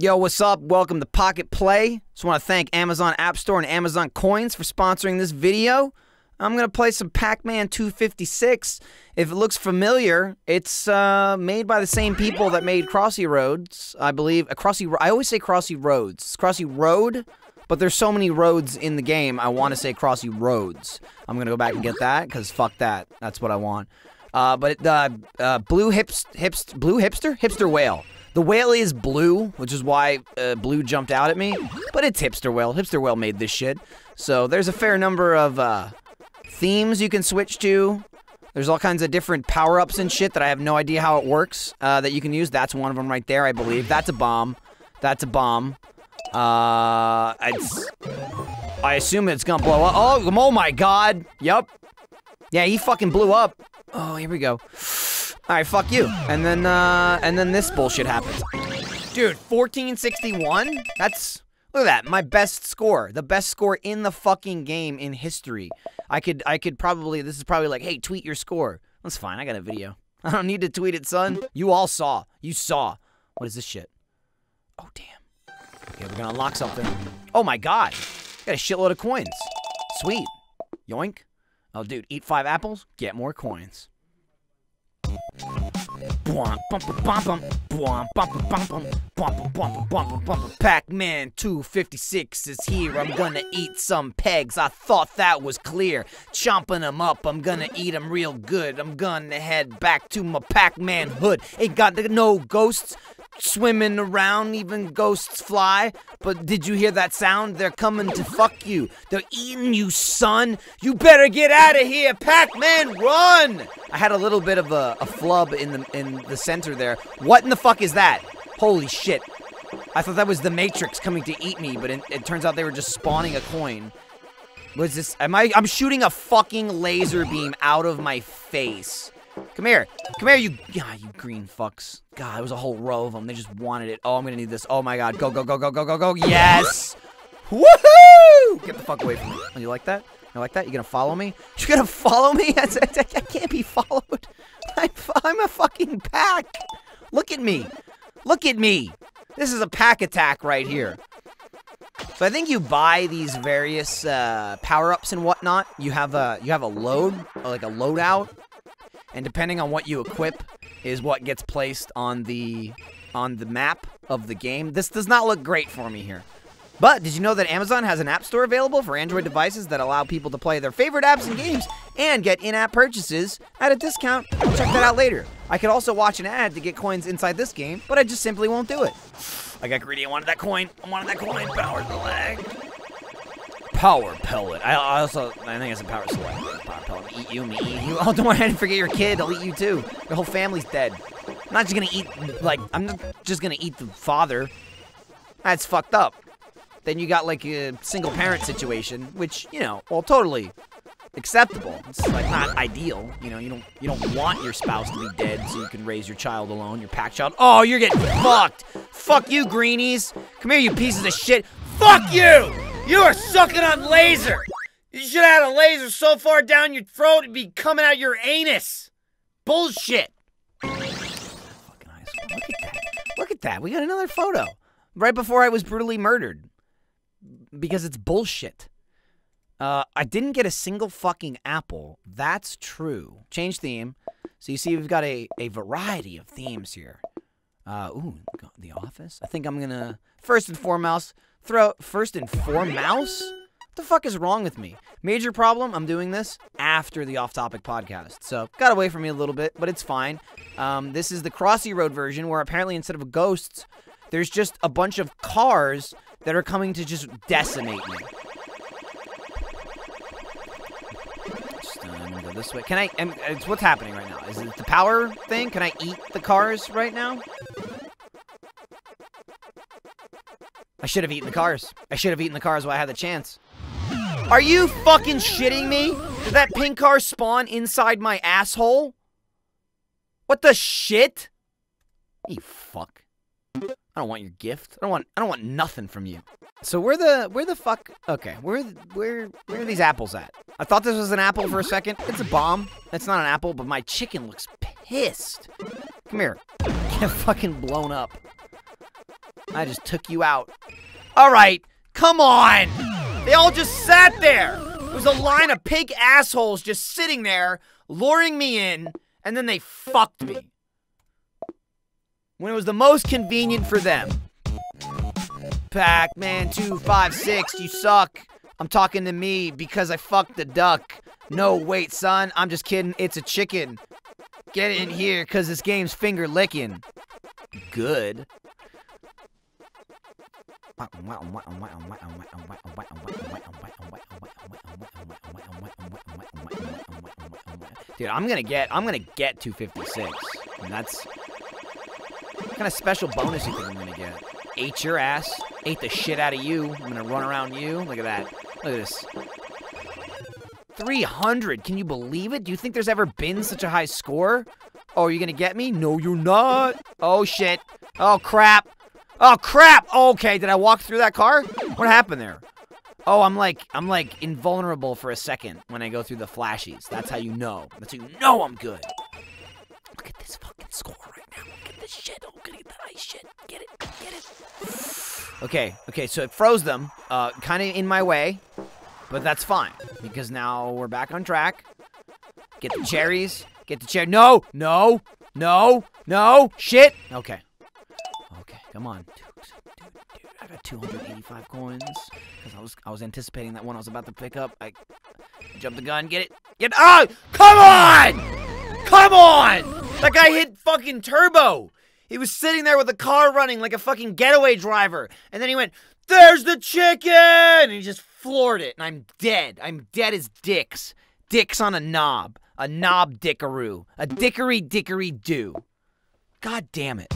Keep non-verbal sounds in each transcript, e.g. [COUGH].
Yo, what's up? Welcome to Pocket Play. Just want to thank Amazon Appstore and Amazon Coins for sponsoring this video. I'm going to play some Pac-Man 256. If it looks familiar, it's uh, made by the same people that made Crossy Roads, I believe. A Crossy, I always say Crossy Roads. It's Crossy Road, but there's so many roads in the game, I want to say Crossy Roads. I'm going to go back and get that, because fuck that. That's what I want. Uh, but uh, uh, Blue Hips, Hips, Blue Hipster? Hipster Whale. The whale is blue, which is why uh, blue jumped out at me. But it's Hipster Whale. Hipster Whale made this shit. So there's a fair number of uh, themes you can switch to. There's all kinds of different power-ups and shit that I have no idea how it works uh, that you can use. That's one of them right there, I believe. That's a bomb. That's a bomb. Uh, it's, I assume it's gonna blow up. Oh, oh my god. Yep. Yeah, he fucking blew up. Oh, here we go. All right, fuck you. And then, uh, and then this bullshit happens. Dude, 1461? That's, look at that, my best score. The best score in the fucking game in history. I could, I could probably, this is probably like, hey, tweet your score. That's fine, I got a video. [LAUGHS] I don't need to tweet it, son. You all saw. You saw. What is this shit? Oh, damn. Okay, we're gonna unlock something. Oh my god. Got a shitload of coins. Sweet. Yoink. Oh, dude, eat five apples, get more coins. Pac-Man 256 is here. I'm gonna eat some pegs. I thought that was clear. Chomping them up, I'm gonna eat them real good. I'm gonna head back to my Pac-Man hood. Ain't got no ghosts swimming around, even ghosts fly. But did you hear that sound? They're coming to fuck you. They're eating you, son. You better get out of here, Pac-Man, run! I had a little bit of a, a flub in the in the center there. What in the fuck is that? Holy shit. I thought that was the Matrix coming to eat me, but it, it turns out they were just spawning a coin. Was this? Am I? I'm shooting a fucking laser beam out of my face. Come here. Come here, you yeah, you green fucks. God, there was a whole row of them. They just wanted it. Oh, I'm gonna need this. Oh my god. Go, go, go, go, go, go, go. Yes! Woohoo! Get the fuck away from me. Oh, you like that? You like that? You gonna follow me? You gonna [LAUGHS] follow me? I can't be followed. [LAUGHS] I'm, I'm a fucking pack. Look at me. Look at me. This is a pack attack right here. So I think you buy these various uh, power-ups and whatnot. You have a you have a load, like a loadout, and depending on what you equip is what gets placed on the on the map of the game. This does not look great for me here. But did you know that Amazon has an app store available for Android devices that allow people to play their favorite apps and games and get in-app purchases at a discount? Check that out later. I could also watch an ad to get coins inside this game, but I just simply won't do it. I got greedy. I wanted that coin. I wanted that coin. Power select. Power pellet. I, also, I think it's a power select. Power pellet. Eat you, me eat you. [LAUGHS] Oh, don't worry. I forget your kid. I'll eat you too. Your whole family's dead. I'm not just gonna eat, like, I'm not just gonna eat the father. That's fucked up. Then you got like a single parent situation, which, you know, well, totally acceptable. It's like not ideal. You know, you don't you don't want your spouse to be dead so you can raise your child alone, your pack child. Oh, you're getting fucked. Fuck you, greenies. Come here, you pieces of shit. Fuck you! You are sucking on laser! You should have had a laser so far down your throat it'd be coming out your anus. Bullshit. Fucking school. Look at that. Look at that. We got another photo. Right before I was brutally murdered. Because it's bullshit. Uh, I didn't get a single fucking apple. That's true. Change theme. So you see we've got a, a variety of themes here. Uh, ooh, The Office. I think I'm gonna, first and foremost, throw, first and foremost? What the fuck is wrong with me? Major problem, I'm doing this after the off-topic podcast. So, got away from me a little bit, but it's fine. Um, this is the Crossy Road version where apparently instead of ghosts, there's just a bunch of cars that are coming to just decimate me. Just, uh, this way. Can I? Am, it's what's happening right now. Is it the power thing? Can I eat the cars right now? I should have eaten the cars. I should have eaten the cars while I had the chance. Are you fucking shitting me? Did that pink car spawn inside my asshole? What the shit? You fuck. I don't want your gift. I don't want I don't want nothing from you. So where the where the fuck okay, where where where are these apples at? I thought this was an apple for a second. It's a bomb. That's not an apple, but my chicken looks pissed. Come here. [LAUGHS] Get fucking blown up. I just took you out. All right, come on. They all just sat there. It was a line of pig assholes just sitting there, luring me in, and then they fucked me. When it was the most convenient for them. Pac Man 256, you suck. I'm talking to me because I fucked the duck. No, wait, son, I'm just kidding. It's a chicken. Get in here because this game's finger licking. Good. Dude, I'm gonna get, I'm gonna get 256. And that's, what kind of special bonus you think I'm gonna get? Ate your ass, ate the shit out of you. I'm gonna run around you. Look at that. Look at this. 300. Can you believe it? Do you think there's ever been such a high score? Oh, are you gonna get me? No, you're not. Oh shit. Oh crap. Oh crap. okay, did I walk through that car? What happened there? Oh, I'm like I'm like invulnerable for a second when I go through the flashies. That's how you know. That's how you know I'm good. Look at this fucking score right now. Look at this shit. Oh, gonna get that ice shit. Get it. Get it. Okay. Okay. So it froze them. Uh, kind of in my way, but that's fine because now we're back on track. Get the cherries. Get the cherry. No. No. No. No. Shit. Okay. Come on. Dude, dude. I got 285 coins because I was I was anticipating that one I was about to pick up. I jump the gun. Get it. Get. Oh! Come on! Come on! That guy hit fucking turbo. He was sitting there with the car running like a fucking getaway driver. And then he went, There's the chicken! And he just floored it. And I'm dead. I'm dead as dicks. Dicks on a knob. A knob dickaroo. A dickery dickery do. God damn it.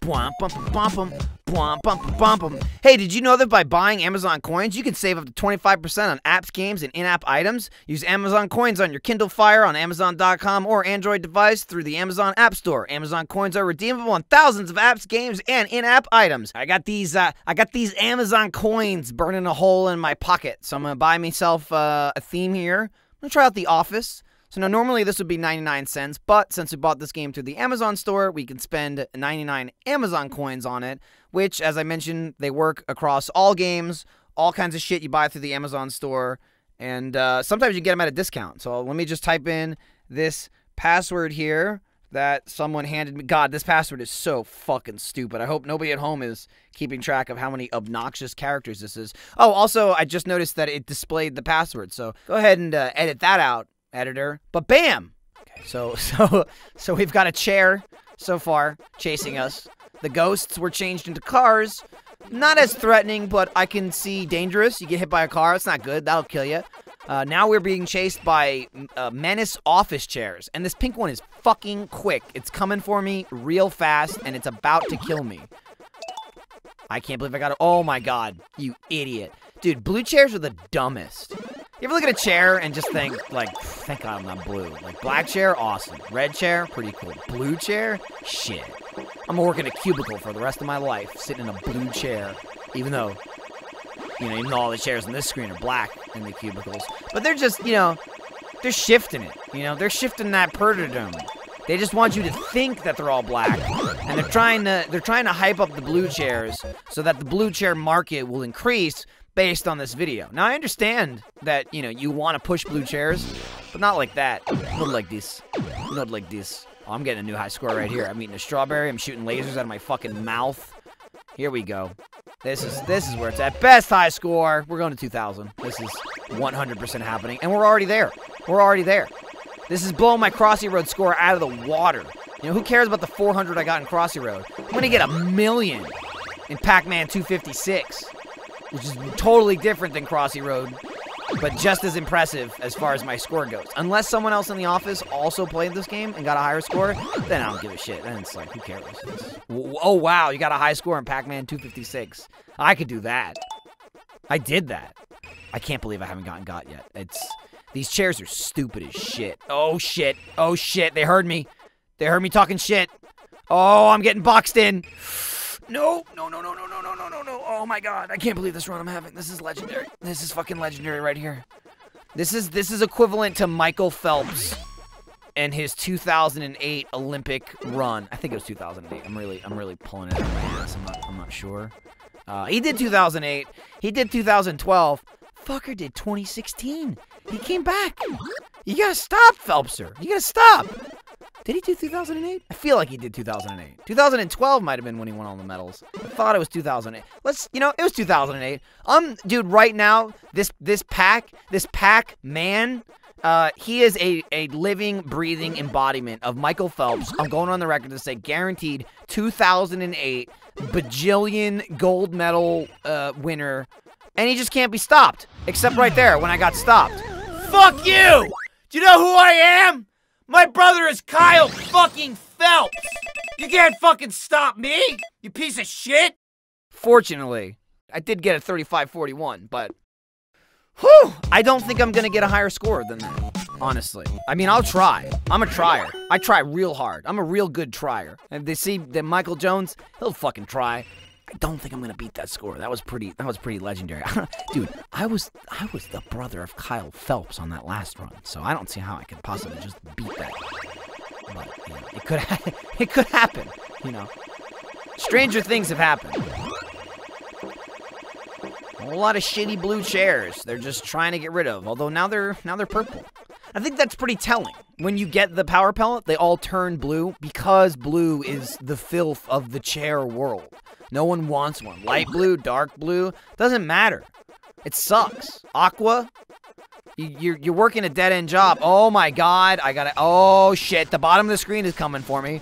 Bump, bump, bump, bump, bump, bump. Hey, did you know that by buying Amazon coins, you can save up to 25% on apps, games, and in app items? Use Amazon coins on your Kindle Fire on Amazon.com or Android device through the Amazon Appstore. Amazon coins are redeemable on thousands of apps, games, and in app items. I got these, uh, I got these Amazon coins burning a hole in my pocket. So I'm to buy myself uh, a theme here. I'm to try out The Office. So now normally this would be 99 cents, but since we bought this game through the Amazon store, we can spend 99 Amazon coins on it, which as I mentioned, they work across all games, all kinds of shit you buy through the Amazon store, and uh, sometimes you get them at a discount. So let me just type in this password here that someone handed me. God, this password is so fucking stupid. I hope nobody at home is keeping track of how many obnoxious characters this is. Oh, also, I just noticed that it displayed the password. So go ahead and uh, edit that out editor. But bam! So [LAUGHS] so so we've got a chair so far chasing us. The ghosts were changed into cars. Not as threatening, but I can see dangerous. You get hit by a car, it's not good. That'll kill you. Uh, now we're being chased by uh, menace office chairs, and this pink one is fucking quick. It's coming for me real fast, and it's about to kill me. I can't believe I got it. Oh my god, you idiot. Dude, blue chairs are the dumbest. You ever look at a chair and just think, like, thank God I'm not blue. Like, black chair, awesome. Red chair, pretty cool. Blue chair, shit. I'm gonna work in a cubicle for the rest of my life, sitting in a blue chair. Even though, you know, even though all the chairs on this screen are black in the cubicles. But they're just, you know, they're shifting it. You know, they're shifting that perterdom. They just want you to think that they're all black, and they're trying to they're trying to hype up the blue chairs so that the blue chair market will increase based on this video. Now, I understand that, you know, you want to push blue chairs, but not like that. Not like this. Not like this. Oh, I'm getting a new high score right here. I'm eating a strawberry. I'm shooting lasers out of my fucking mouth. Here we go. This is this is where it's at. Best high score. We're going to 2,000. This is 100% happening, and we're already there. We're already there. This is blowing my Crossy Road score out of the water. You know, who cares about the 400 I got in Crossy Road? I'm going to get a million in Pac-Man 256 which is totally different than Crossy Road, but just as impressive as far as my score goes. Unless someone else in the office also played this game and got a higher score, then I don't give a shit. Then it's like, who cares? oh, wow, you got a high score in Pac-Man 256. I could do that. I did that. I can't believe I haven't gotten got yet. It's These chairs are stupid as shit. Oh, shit. Oh, shit. They heard me. They heard me talking shit. Oh, I'm getting boxed in. no, no, no, no, no, no, no, no, no. Oh my god, I can't believe this run I'm having. This is legendary. This is fucking legendary right here. This is this is equivalent to Michael Phelps and his 2008 Olympic run. I think it was 2008. I'm really I'm really pulling it out. I'm not I'm not sure. Uh, he did 2008. He did 2012. Fucker did 2016. He came back. You gotta stop, Phelpser. You gotta stop. Did he do 2008? I feel like he did 2008. 2012 might have been when he won all the medals. I thought it was 2008. Let's, you know, it was 2008. Um, dude, right now, this this pack, this pack man, uh, he is a, a living, breathing embodiment of Michael Phelps. I'm going on the record to say guaranteed 2008 bajillion gold medal uh, winner, and he just can't be stopped. Except right there when I got stopped. Fuck you! Do you know who I am? My brother is Kyle fucking Phelps. You can't fucking stop me, you piece of shit. Fortunately, I did get a 35-41, but whew, I don't think I'm gonna get a higher score than that. Honestly, I mean, I'll try. I'm a trier. I try real hard. I'm a real good trier. And they see that Michael Jones, he'll fucking try. I don't think I'm gonna beat that score. That was pretty. That was pretty legendary, [LAUGHS] dude. I was I was the brother of Kyle Phelps on that last run, so I don't see how I could possibly just beat that. But you know, it could [LAUGHS] it could happen, you know. Stranger things have happened. A whole lot of shitty blue chairs. They're just trying to get rid of. Although now they're now they're purple. I think that's pretty telling. When you get the power pellet, they all turn blue because blue is the filth of the chair world. No one wants one. Light blue, dark blue, doesn't matter. It sucks. Aqua, you're, you're working a dead end job. Oh my god, I gotta. Oh shit, the bottom of the screen is coming for me.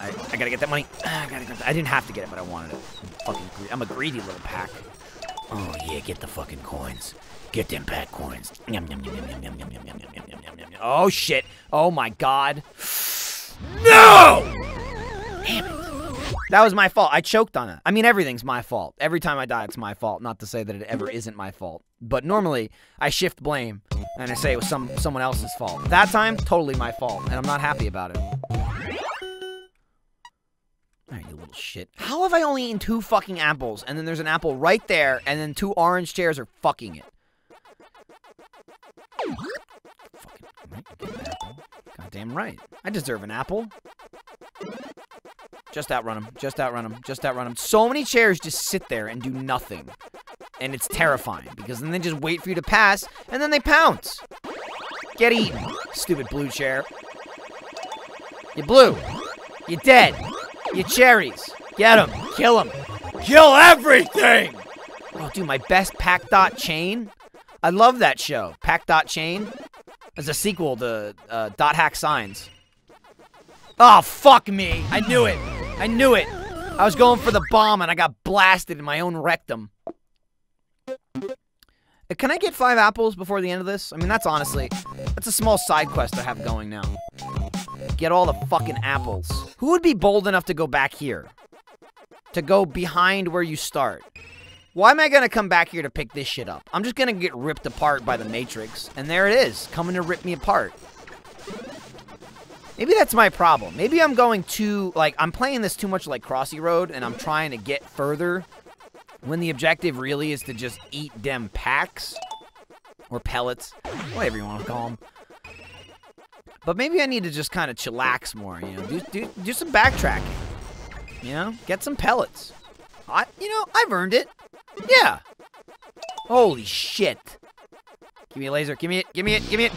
I, I gotta get that money. I gotta get. I didn't have to get it, but I wanted it. I'm fucking. I'm a greedy little pack. Oh yeah, get the fucking coins. Get them pack coins. Yum, yum, yum, yum, yum, yum, yum, yum, yum, yum, yum, yum, yum. Oh shit. Oh my god. No! Damn it. That was my fault. I choked on it. I mean, everything's my fault. Every time I die, it's my fault. Not to say that it ever isn't my fault. But normally, I shift blame and I say it was some someone else's fault. That time, totally my fault, and I'm not happy about it. You little shit. How have I only eaten two fucking apples, and then there's an apple right there, and then two orange chairs are fucking it? Fucking right. Goddamn right. I deserve an apple. Just outrun him. Just outrun him. Just outrun him. So many chairs just sit there and do nothing. And it's terrifying because then they just wait for you to pass and then they pounce. Get eaten, stupid blue chair. You blue. You dead. You cherries. Get them. Kill them. Kill everything! Oh, dude, my best Pack Dot Chain. I love that show. Pack Dot Chain. As a sequel to uh, Dot Hack Signs. Oh, fuck me. I knew it. I knew it. I was going for the bomb and I got blasted in my own rectum. Uh, can I get five apples before the end of this? I mean, that's honestly, that's a small side quest I have going now. Get all the fucking apples. Who would be bold enough to go back here? To go behind where you start? Why am I gonna come back here to pick this shit up? I'm just gonna get ripped apart by the Matrix. And there it is, coming to rip me apart. Maybe that's my problem. Maybe I'm going too, like, I'm playing this too much like Crossy Road, and I'm trying to get further when the objective really is to just eat them packs. Or pellets. Whatever you want to call them. But maybe I need to just kind of chillax more, you know? Do, do, do some backtracking. You know? Get some pellets. I, you know, I've earned it. Yeah. Holy shit. Give me a laser. Give me it. Give me it. Give me it.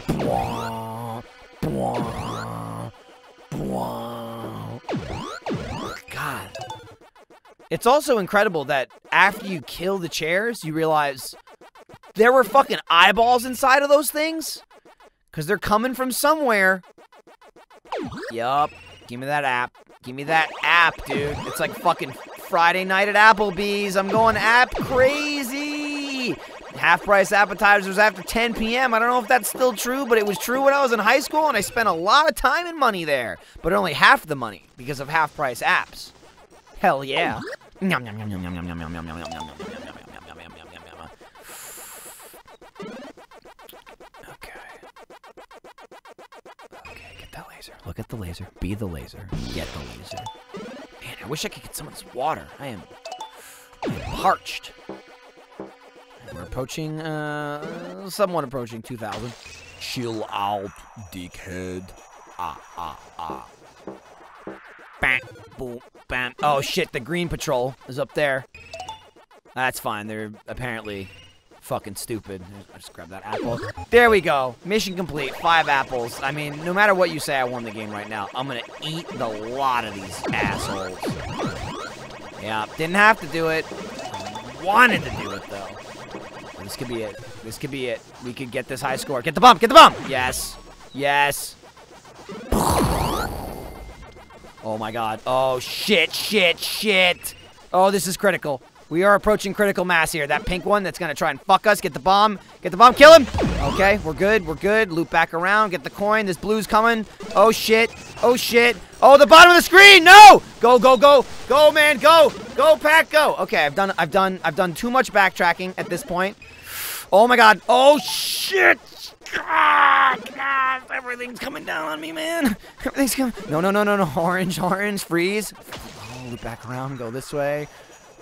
God. It's also incredible that after you kill the chairs, you realize there were fucking eyeballs inside of those things. Because they're coming from somewhere. Yup. Give me that app. Give me that app, dude. It's like fucking Friday night at Applebee's. I'm going app crazy. Half price appetizers after 10 p.m. I don't know if that's still true, but it was true when I was in high school, and I spent a lot of time and money there. But only half the money because of half price apps. Hell yeah. Okay. Okay, get that laser. Look at the laser. Be the laser. Get the laser. Man, I wish I could get some of this water. I am parched. Approaching, uh, somewhat approaching 2,000. Chill out, dickhead. Ah, ah, ah. Bam, boom, bam. Oh shit, the green patrol is up there. That's fine. They're apparently fucking stupid. I just grab that apple. There we go. Mission complete. Five apples. I mean, no matter what you say, I won the game right now. I'm gonna eat the lot of these assholes. Yeah, didn't have to do it. Wanted to do it though. This could be it. This could be it. We could get this high score. Get the bump. Get the bump. Yes. Yes. Oh my god. Oh shit, shit, shit. Oh, this is critical. We are approaching critical mass here. That pink one that's gonna try and fuck us. Get the bomb. Get the bomb. Kill him. Okay, we're good. We're good. Loop back around. Get the coin. This blue's coming. Oh shit. Oh shit. Oh, the bottom of the screen. No. Go, go, go. Go, man. Go. Go, Pack. Go. Okay, I've done. I've done. I've done too much backtracking at this point. Oh my god. Oh shit. God, God, everything's coming down on me, man. Everything's coming. No, no, no, no, no. Orange, orange, freeze. Oh, loop back around. Go this way.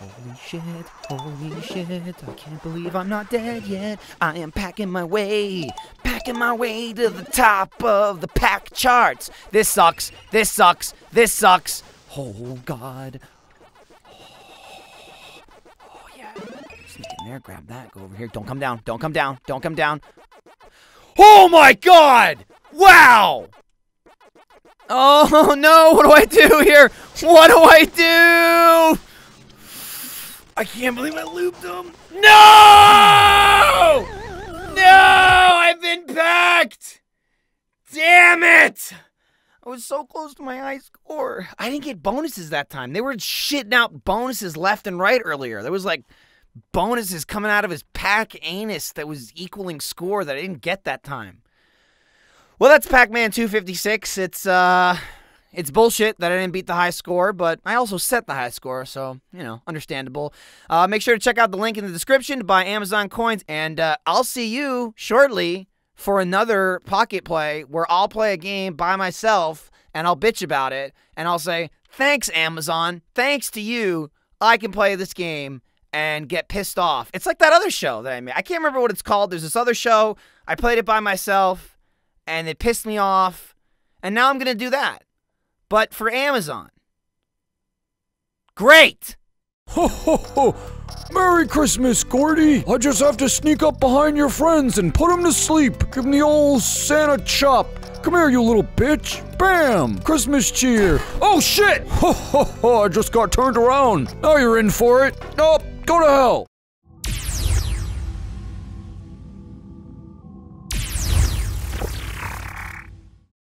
Holy shit, holy shit, I can't believe I'm not dead yet. I am packing my way, packing my way to the top of the pack charts. This sucks, this sucks, this sucks. Oh god. Oh, yeah. Sneak in there, grab that, go over here. Don't come down, don't come down, don't come down. Oh my god! Wow! Oh [LAUGHS] no, what do I do here? What do I do? I can't believe I looped him. No! No! I've been packed! Damn it! I was so close to my high score. I didn't get bonuses that time. They were shitting out bonuses left and right earlier. There was like bonuses coming out of his pack anus that was equaling score that I didn't get that time. Well, that's Pac-Man 256. It's uh it's bullshit that I didn't beat the high score, but I also set the high score, so, you know, understandable. Uh, make sure to check out the link in the description to buy Amazon coins, and uh, I'll see you shortly for another pocket play where I'll play a game by myself and I'll bitch about it, and I'll say, thanks, Amazon. Thanks to you, I can play this game and get pissed off. It's like that other show that I made. I can't remember what it's called. There's this other show. I played it by myself, and it pissed me off, and now I'm going to do that but for Amazon. Great! Ho ho ho! Merry Christmas, Gordy! I just have to sneak up behind your friends and put them to sleep. Give them the old Santa chop. Come here, you little bitch. Bam! Christmas cheer. Oh shit! Ho ho ho! I just got turned around. Now you're in for it. Nope, go to hell.